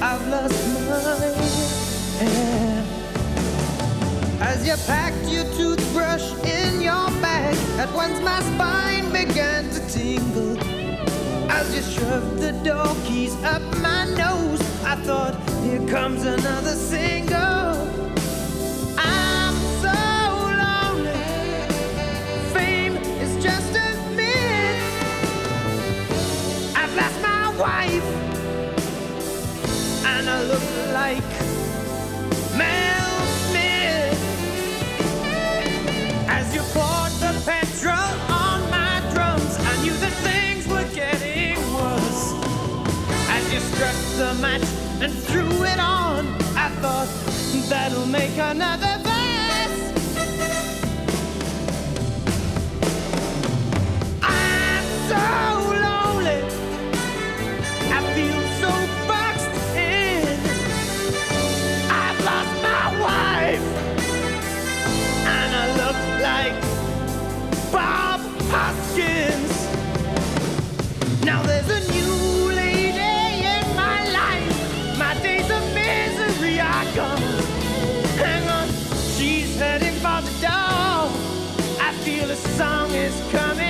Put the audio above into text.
I've lost my hair. As you packed your toothbrush in your bag, at once my spine began to tingle. As you shoved the door keys up my nose, I thought, here comes another single. Like Mel Smith. As you poured the petrol on my drums, I knew that things were getting worse. As you struck the match and threw it on, I thought that'll make another Bob Hoskins. Now there's a new lady in my life. My days of misery are gone. Hang on, she's heading for the door. I feel a song is coming.